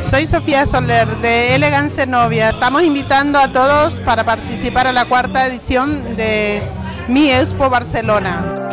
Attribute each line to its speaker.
Speaker 1: Soy Sofía Soler de Elegance Novia. Estamos invitando a todos para participar a la cuarta edición de Mi Expo Barcelona.